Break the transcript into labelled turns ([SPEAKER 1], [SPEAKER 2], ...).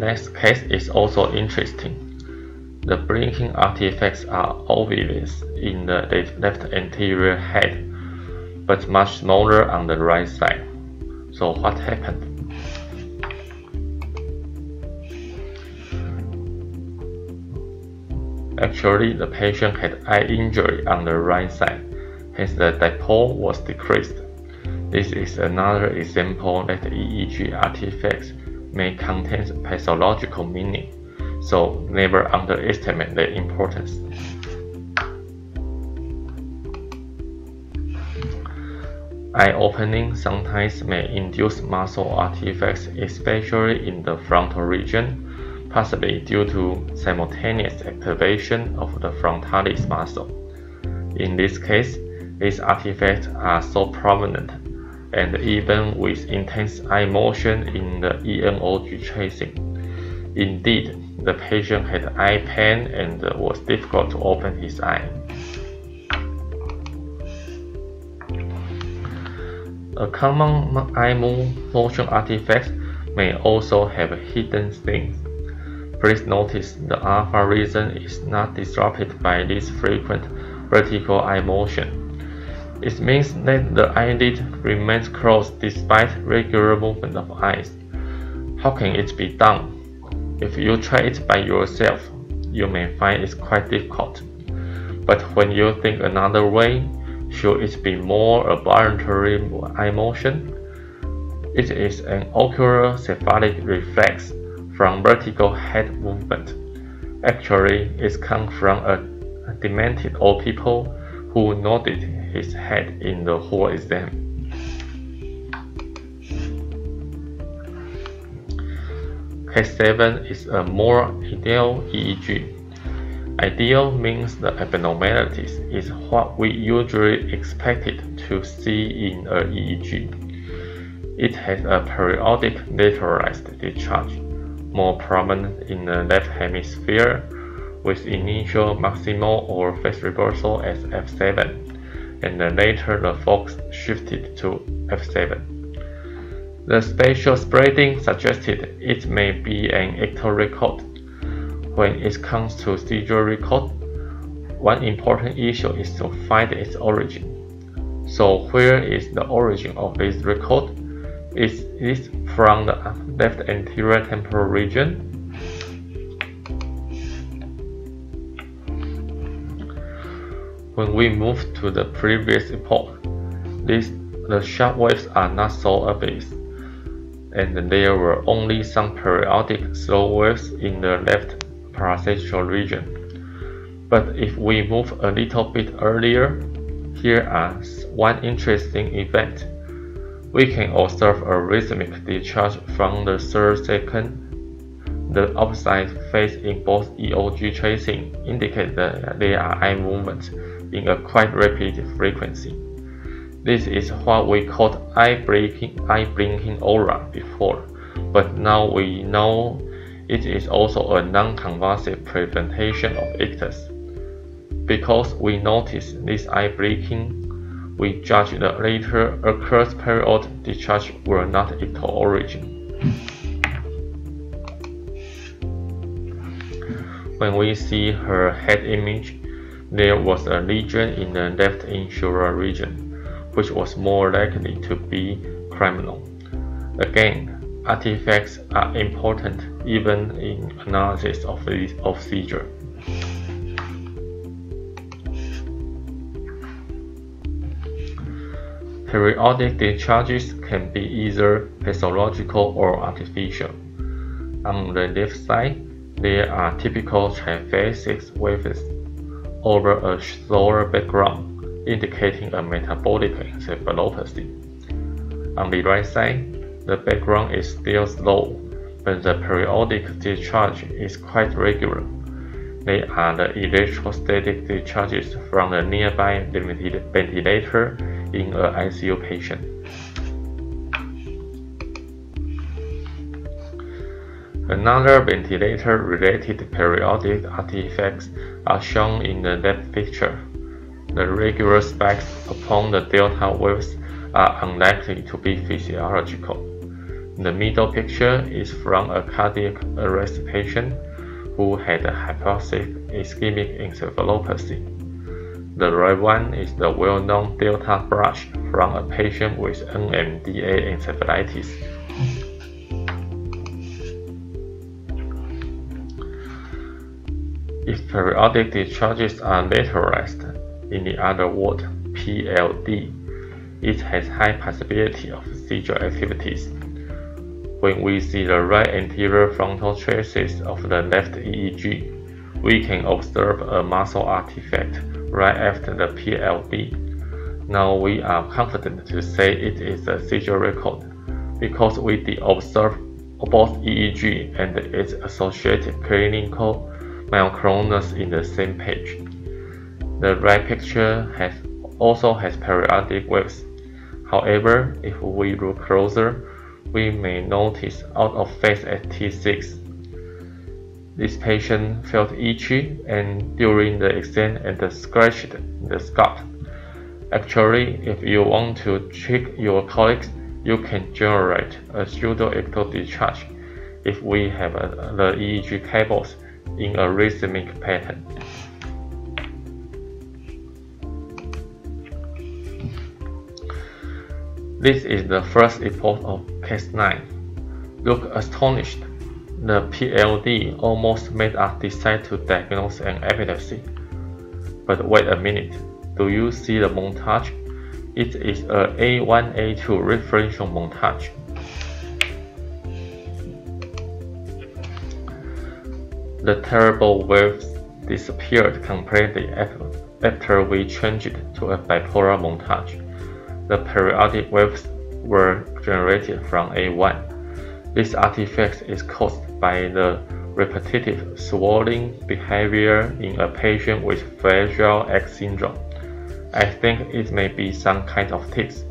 [SPEAKER 1] next case is also interesting. The blinking artifacts are obvious in the left anterior head, but much smaller on the right side. So what happened? Actually, the patient had eye injury on the right side, hence the dipole was decreased. This is another example that EEG artifacts may contain pathological meaning, so never underestimate their importance. Eye opening sometimes may induce muscle artifacts, especially in the frontal region, possibly due to simultaneous activation of the frontalis muscle. In this case, these artifacts are so prominent, and even with intense eye motion in the EOG tracing. Indeed, the patient had eye pain and was difficult to open his eye. A common eye motion artifact may also have hidden things. Please notice the alpha region is not disrupted by this frequent vertical eye motion. It means that the eyelid remains closed despite regular movement of eyes. How can it be done? If you try it by yourself, you may find it quite difficult. But when you think another way, should it be more a voluntary eye motion? It is an oculocephalic reflex from vertical head movement. Actually, it comes from a demented old people who nodded his head in the whole exam. Case 7 is a more ideal EEG. Ideal means the abnormalities is what we usually expected to see in a EEG. It has a periodic lateralized discharge, more prominent in the left hemisphere, with initial maximal or phase reversal as F7, and then later the focus shifted to F7. The spatial spreading suggested it may be an ictal record. When it comes to seizure record, one important issue is to find its origin. So where is the origin of this record? Is this from the left anterior temporal region? When we move to the previous epoch, this, the sharp waves are not so obvious and there were only some periodic slow waves in the left parasagittal region. But if we move a little bit earlier, here are one interesting event. We can observe a rhythmic discharge from the third second. The opposite phase in both EOG tracing indicate that there are eye movements in a quite rapid frequency. This is what we called eye blinking, eye blinking aura before, but now we know it is also a non-convulsive presentation of ictus. Because we notice this eye blinking, we judge the later occurs period discharge were not ictal origin. When we see her head image, there was a lesion in the left insular region which was more likely to be criminal. Again, artifacts are important even in analysis of, the, of seizure. Periodic discharges can be either pathological or artificial. On the left side, there are typical triphasic waves over a slower background indicating a metabolic encephalopathy. On the right side, the background is still slow, but the periodic discharge is quite regular. They are the electrostatic discharges from the nearby limited ventilator in an ICU patient. Another ventilator-related periodic artifacts are shown in the left picture. The regular spikes upon the delta waves are unlikely to be physiological. The middle picture is from a cardiac arrest patient who had a hypoxic ischemic encephalopathy. The right one is the well-known delta brush from a patient with NMDA encephalitis. If periodic discharges are lateralized, in the other word PLD, it has high possibility of seizure activities. When we see the right anterior frontal traces of the left EEG, we can observe a muscle artifact right after the PLD. Now we are confident to say it is a seizure record because we did observe both EEG and its associated clinical myoclonus in the same page. The right picture has also has periodic waves. However, if we look closer, we may notice out of phase at T6. This patient felt itchy and during the exam and scratched the scalp. Actually, if you want to trick your colleagues, you can generate a pseudo-ictal discharge if we have uh, the EEG cables in a rhythmic pattern. This is the first report of case 9. Look astonished. The PLD almost made us decide to diagnose an epilepsy. But wait a minute. Do you see the montage? It is a A1A2 referential montage. The terrible waves disappeared completely after we changed to a bipolar montage. The periodic waves were generated from A1. This artifact is caused by the repetitive swallowing behavior in a patient with Fragile X syndrome. I think it may be some kind of tics.